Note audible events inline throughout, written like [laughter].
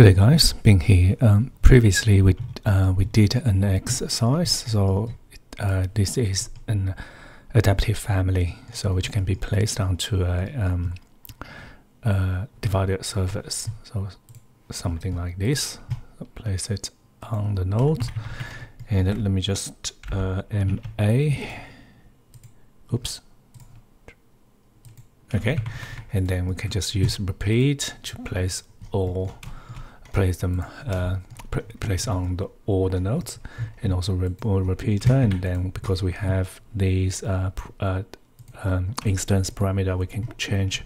Good day, guys. Bing here. Um, previously, we uh, we did an exercise. So uh, this is an adaptive family, so which can be placed onto a, um, a divided surface. So something like this. Place it on the node, and let me just uh, ma. Oops. Okay, and then we can just use repeat to place all place them uh, place on the, all the nodes and also re repeater and then because we have these uh, uh, um, instance parameter we can change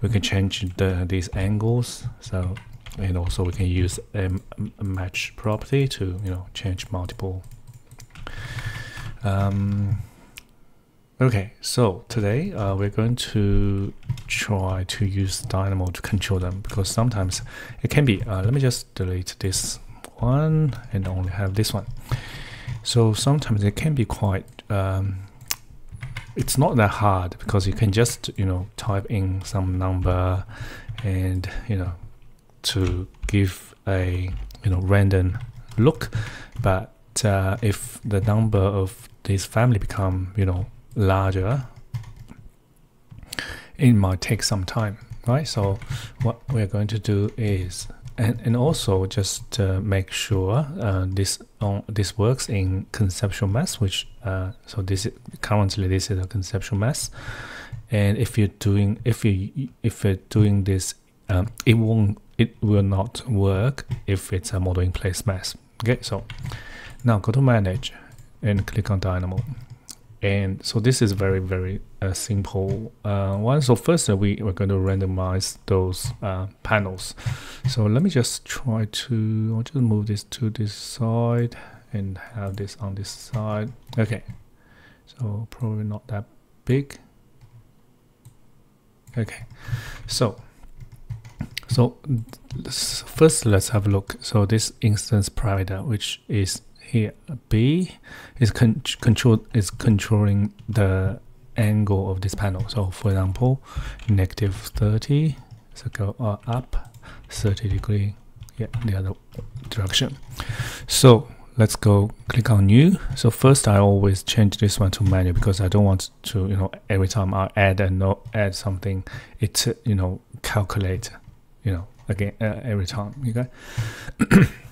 we can change the these angles. So and also we can use a, a match property to you know change multiple um, Okay, so today uh, we're going to try to use Dynamo to control them because sometimes it can be. Uh, let me just delete this one and only have this one. So sometimes it can be quite. Um, it's not that hard because you can just you know type in some number and you know to give a you know random look, but uh, if the number of this family become you know larger, it might take some time, right? So what we're going to do is, and, and also just uh, make sure uh, this on this works in conceptual mass, which uh, so this is, currently this is a conceptual mass, and if you're doing if you if you're doing this, um, it won't it will not work if it's a model in place mass. Okay, so now go to manage and click on Dynamo and so this is very very uh, simple. Uh, one so first uh, we we're going to randomize those uh, panels. So let me just try to I'll just move this to this side and have this on this side. Okay. So probably not that big. Okay. So so first let's have a look. So this instance parameter which is here B is con control is controlling the angle of this panel. So for example, negative 30, so go uh, up 30 degree, yeah, the other direction. So let's go click on new. So first I always change this one to manual because I don't want to, you know, every time I add and no add something, it, you know, calculate, you know, again, uh, every time, okay? [clears throat]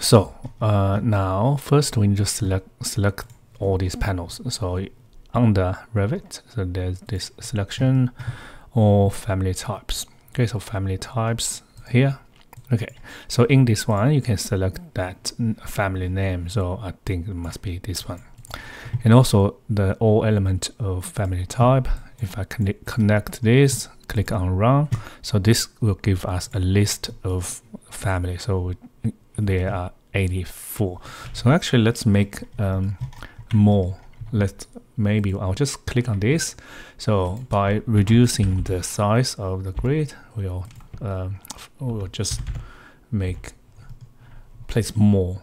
So uh, now first we need to select select all these panels. So under Revit, so there's this selection or family types. Okay, so family types here. Okay, so in this one you can select that family name. So I think it must be this one. And also the all element of family type. If I connect, connect this, click on run. So this will give us a list of family. So there are 84 so actually let's make um, more. Let's maybe I'll just click on this. So by reducing the size of the grid we'll um, we'll just make place more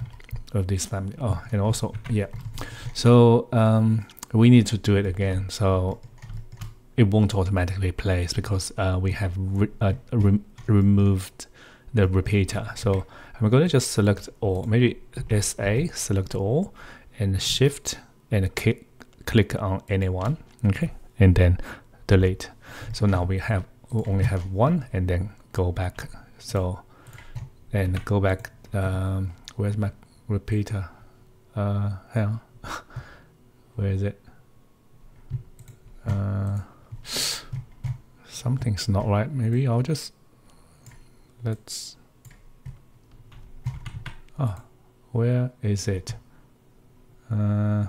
of this family. Oh and also yeah. So um, we need to do it again. So it won't automatically place because uh, we have re uh, re removed the repeater. So I'm going to just select all, maybe SA, select all, and shift and click, click on anyone, okay, and then delete. So now we have we only have one, and then go back. So and go back. Um, where's my repeater? Uh. [laughs] Where is it? Uh, something's not right. Maybe I'll just let's. Ah where is it? Uh,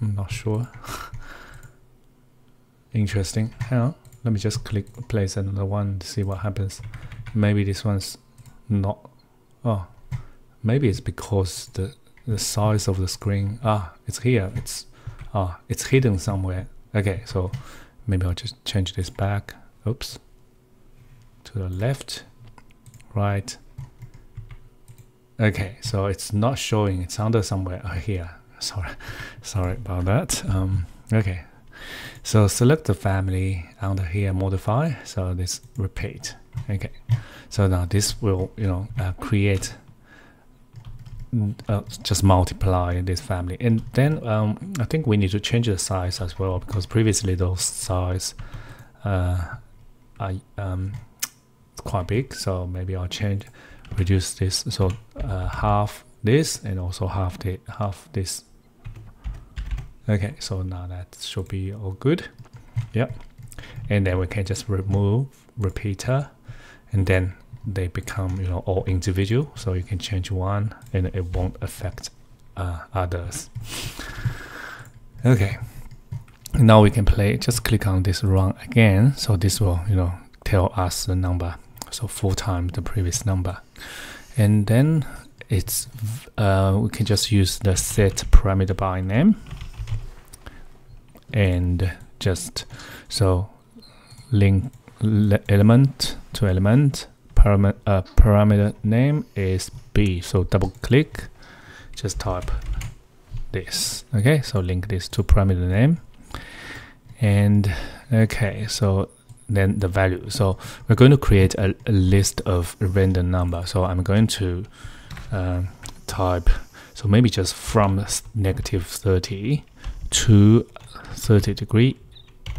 I'm not sure. [laughs] Interesting. Hang on. Let me just click place another one to see what happens. Maybe this one's not. Oh maybe it's because the the size of the screen. Ah it's here. It's ah it's hidden somewhere. Okay so maybe I'll just change this back. Oops. To the left right. Okay so it's not showing. It's under somewhere. Oh, here. Sorry. [laughs] Sorry about that. Um, okay. So select the family under here modify. So this repeat. Okay, so now this will you know uh, create uh, just multiply this family. And then um, I think we need to change the size as well because previously those size uh, I um, quite big so maybe I'll change reduce this so uh, half this and also half the half this. Okay so now that should be all good. Yep. And then we can just remove repeater and then they become you know all individual so you can change one and it won't affect uh, others. Okay. Now we can play just click on this run again so this will you know tell us the number so four times the previous number. And then it's uh, we can just use the set parameter by name and just so link element to element parameter uh, parameter name is b. So double click just type this. Okay so link this to parameter name. And okay so then the value. So we're going to create a, a list of random number. So i'm going to uh, type so maybe just from negative 30 to 30 degree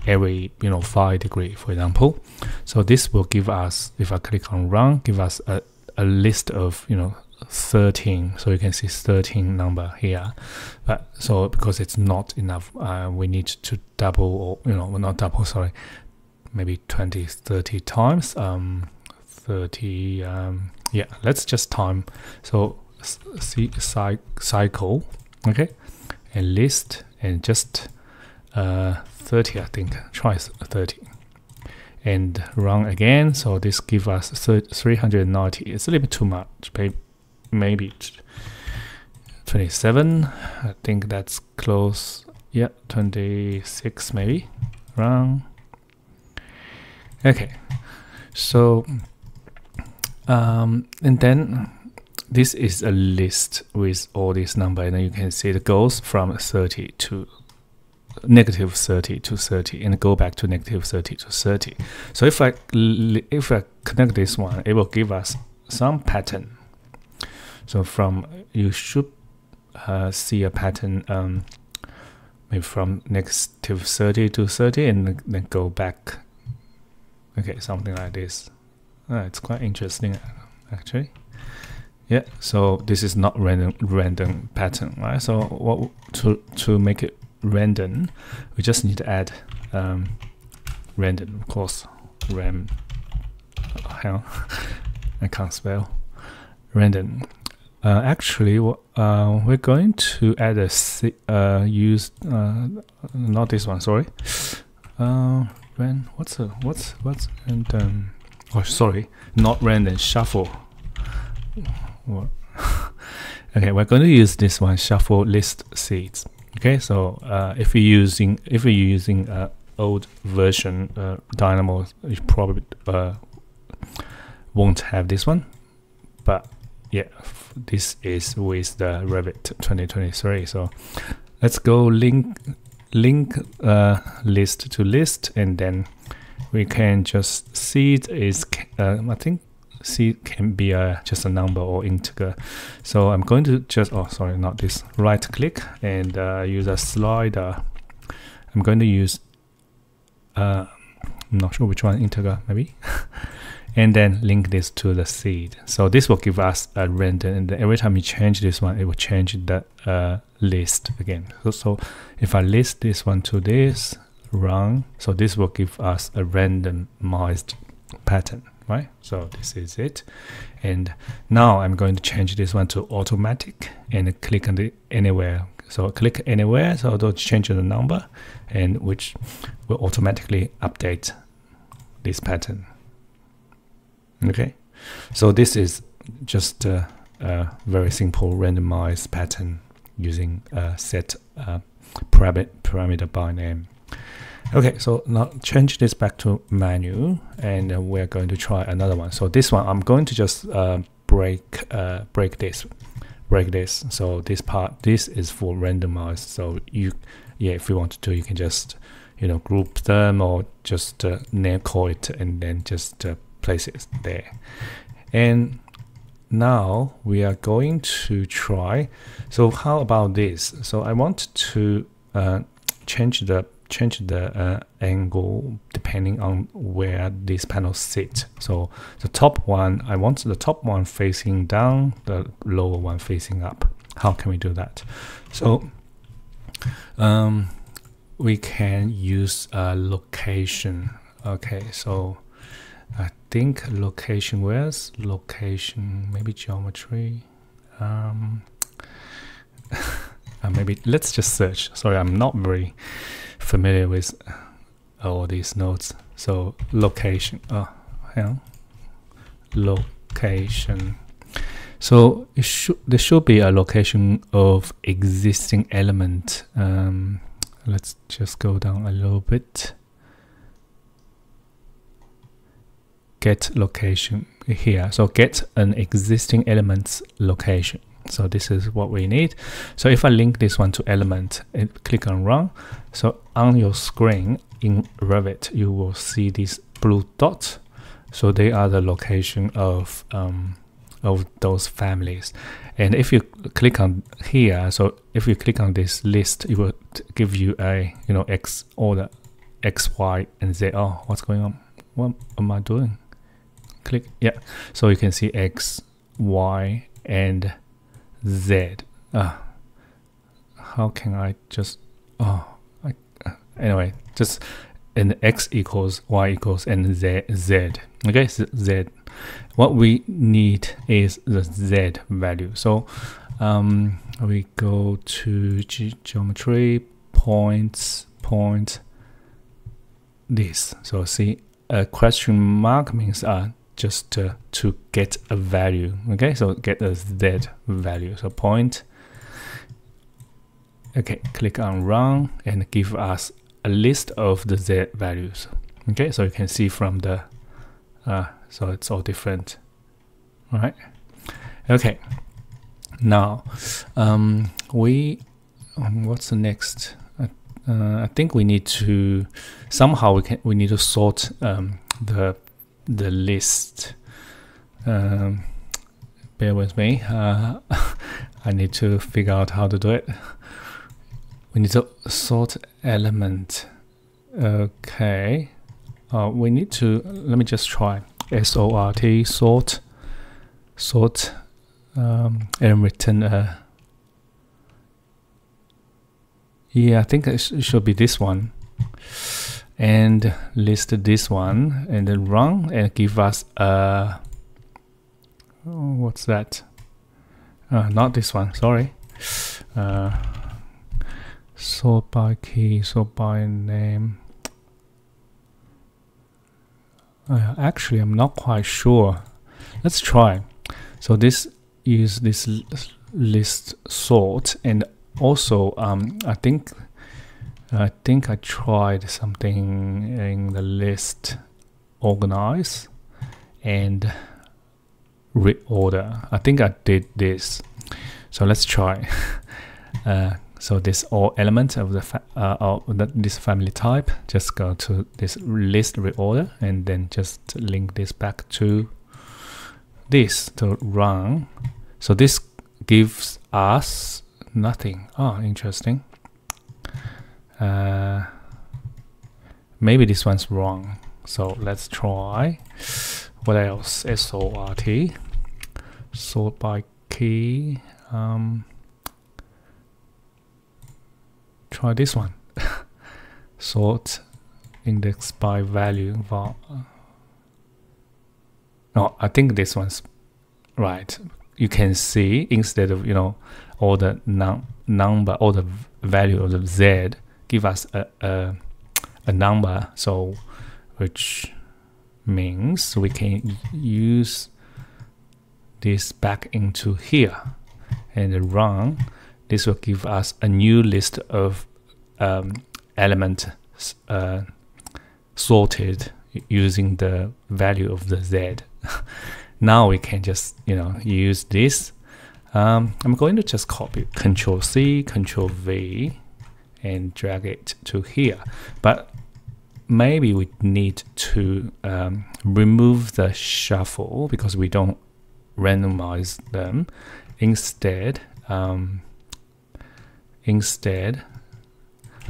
every you know 5 degree for example. So this will give us if I click on run give us a, a list of you know 13 so you can see 13 number here. But so because it's not enough uh, we need to double or you know not double sorry maybe 20 30 times um 30 um yeah let's just time. So see cycle okay? And list and just uh 30 I think. Try 30 and run again so this give us 390 it's a little bit too much maybe 27 I think that's close. Yeah 26 maybe. Run okay. So um, and then this is a list with all these number and you can see it goes from 30 to negative 30 to 30 and go back to negative 30 to 30 so if i if i connect this one it will give us some pattern. So from you should uh, see a pattern um, maybe from negative 30 to 30 and then go back okay something like this uh, it's quite interesting actually yeah so this is not random random pattern right so what to to make it random, we just need to add um, random, of course, ram. Oh, hell, [laughs] I can't spell random. Uh, actually, uh, we're going to add a uh, use uh, not this one. Sorry. When what's a what's what's random? Oh, sorry, not random. Shuffle. What? [laughs] okay, we're going to use this one. Shuffle list seeds. Okay, so uh, if you're using if you're using uh, old version uh, Dynamo, you probably uh, won't have this one. But yeah, this is with the Revit 2023. So let's go link link uh, list to list, and then we can just see it is uh, I think c can be a, just a number or integer. So I'm going to just, oh, sorry, not this, right click and uh, use a slider. I'm going to use, uh, I'm not sure which one, integer maybe. [laughs] and then link this to the seed. So this will give us a random, and every time you change this one, it will change the uh, list again. So, so if I list this one to this, run, so this will give us a randomized pattern right so this is it and now I'm going to change this one to automatic and click on the anywhere so click anywhere so it'll change the number and which will automatically update this pattern okay so this is just a, a very simple randomized pattern using a set uh, parameter, by name Okay, so now change this back to menu and uh, we're going to try another one. So this one, I'm going to just uh, break uh, break this, break this. So this part, this is for randomized. So you, yeah, if you want to, you can just, you know, group them or just uh, name call it and then just uh, places there. And now we are going to try. So how about this? So I want to uh, change the change the uh, angle depending on where these panels sit. So the top one, I want the top one facing down, the lower one facing up. How can we do that? So um, we can use a location. Okay, so I think location, where's location? Maybe geometry. Um, [laughs] uh, maybe let's just search. Sorry, I'm not very familiar with all these nodes. So location, oh, hang on. location. So should there should be a location of existing element. Um, let's just go down a little bit. Get location here. So get an existing element's location. So this is what we need. So if I link this one to element and click on run, so on your screen in Revit, you will see these blue dots. So they are the location of um, of those families. And if you click on here, so if you click on this list, it will give you a you know X order, X, Y, and Z. Oh, what's going on? What am I doing? Click yeah. So you can see X, Y, and Z. Uh, how can I just, oh, I, uh, anyway, just an X equals Y equals and Z, Z. Okay, Z. What we need is the Z value. So um, we go to ge geometry, points, point, this. So see, a question mark means uh, just uh, to get a value okay? So get a z value. So point. Okay click on run and give us a list of the z values okay? So you can see from the uh, so it's all different all right okay now um, we um, what's the next? Uh, I think we need to somehow we can we need to sort um, the the list. Um, bear with me. Uh, [laughs] I need to figure out how to do it. We need to sort element. Okay. Uh, we need to, let me just try. S-O-R-T, sort, sort, um, and return a, yeah, I think it, sh it should be this one and list this one and then run and give us a oh, what's that? Uh, not this one sorry. Uh, sort by key sort by name. Uh, actually I'm not quite sure. Let's try. So this is this list sort and also um, I think I think I tried something in the list organize and reorder. I think I did this. So let's try. [laughs] uh, so this all elements of the fa uh, of this family type, just go to this list reorder and then just link this back to this to run. So this gives us nothing. Oh, interesting. Uh, maybe this one's wrong. So let's try. What else? SORT. Sort by key. Um, try this one. [laughs] sort index by value. No, I think this one's right. You can see instead of you know all the num number, all the value of the z, give us a, a, a number. So which means we can use this back into here. And run this will give us a new list of um, element uh, sorted using the value of the z. [laughs] Now we can just you know use this. Um, I'm going to just copy control C control V and drag it to here. But maybe we need to um, remove the shuffle because we don't randomize them. Instead, um, instead,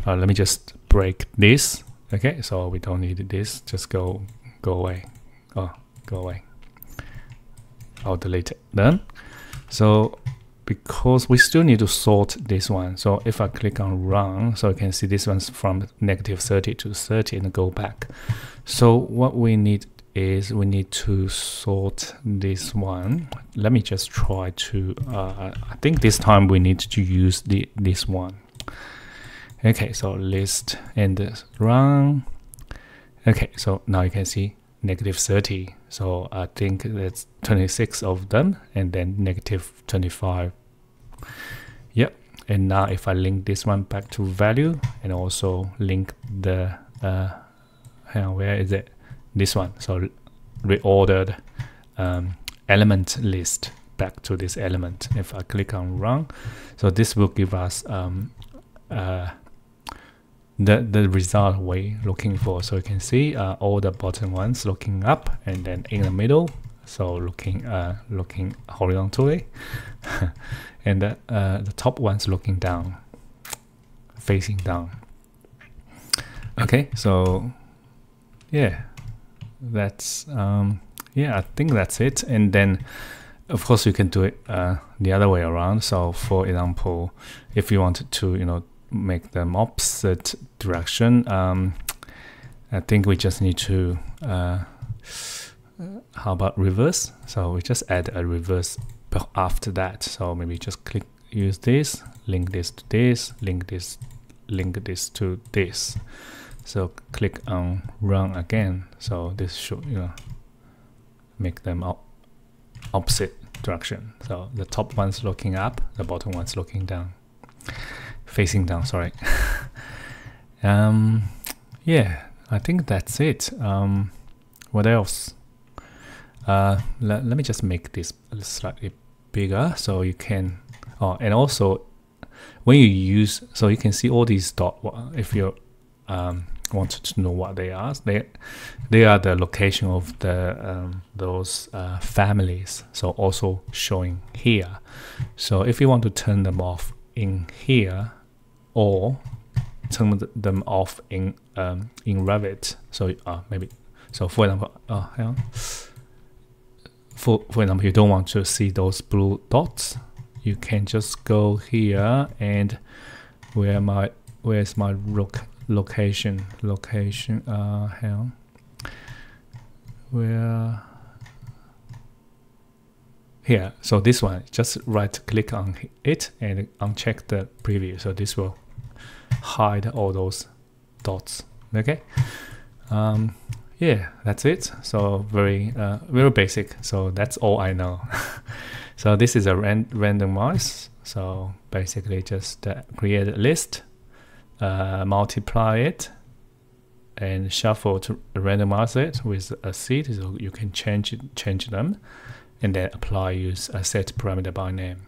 uh, let me just break this. Okay, so we don't need this. Just go, go away. Oh, go away. I'll delete it. Done. So because we still need to sort this one. So if I click on run, so you can see this one's from negative 30 to 30 and go back. So what we need is we need to sort this one. Let me just try to, uh, I think this time we need to use the this one. Okay, so list and run. Okay, so now you can see negative 30. So I think that's 26 of them and then negative 25 Yep. And now if I link this one back to value and also link the, uh, hang on, where is it? This one. So reordered um, element list back to this element. If I click on run, so this will give us um, uh, the, the result we're looking for. So you can see uh, all the bottom ones looking up and then in the middle, so looking uh, looking horizontally [laughs] and the, uh, the top one's looking down, facing down. Okay, so yeah, that's um, yeah, I think that's it. And then, of course, you can do it uh, the other way around. So, for example, if you wanted to, you know, make them opposite direction, um, I think we just need to. Uh, how about reverse? So we just add a reverse after that. So maybe just click use this link this to this link this link this to this. So click on run again. So this should you know make them op opposite direction. So the top one's looking up the bottom one's looking down. Facing down sorry. [laughs] Um yeah i think that's it. Um what else uh let, let me just make this slightly bigger so you can oh and also when you use so you can see all these dot if you um, wanted to know what they are they they are the location of the um, those uh, families. So also showing here. So if you want to turn them off in here or turn them off in um, in Revit so uh, maybe so for example uh, hang on for, for example, you don't want to see those blue dots, you can just go here and where my where's my look location location uh hang where here so this one just right click on it and uncheck the preview so this will hide all those dots okay? Um yeah, that's it. So very uh, very basic. So that's all I know. [laughs] so this is a ran randomize. So basically just uh, create a list, uh, multiply it, and shuffle to randomize it with a seed. So you can change it, change them, and then apply use a set parameter by name.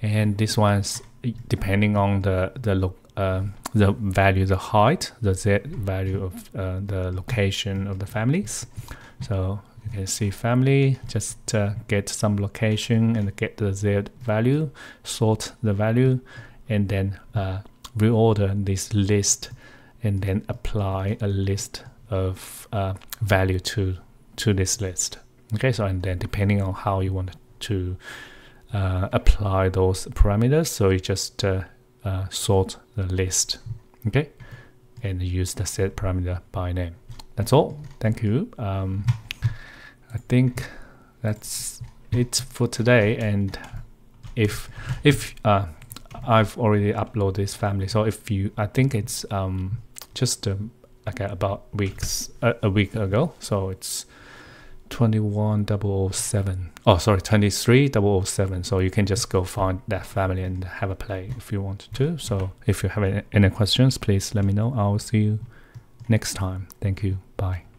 And this one's depending on the the look uh, the value, the height, the z value of uh, the location of the families. So you can see family, just uh, get some location and get the z value, sort the value, and then uh, reorder this list, and then apply a list of uh, value to to this list. Okay, so and then depending on how you want to uh, apply those parameters, so you just uh, sort the list. Okay? And use the set parameter by name. That's all. Thank you. Um, I think that's it for today. And if if uh, I've already uploaded this family so if you I think it's um, just um, like about weeks uh, a week ago. So it's 21007 oh sorry 23007 so you can just go find that family and have a play if you want to. So if you have any questions please let me know. I'll see you next time. Thank you. Bye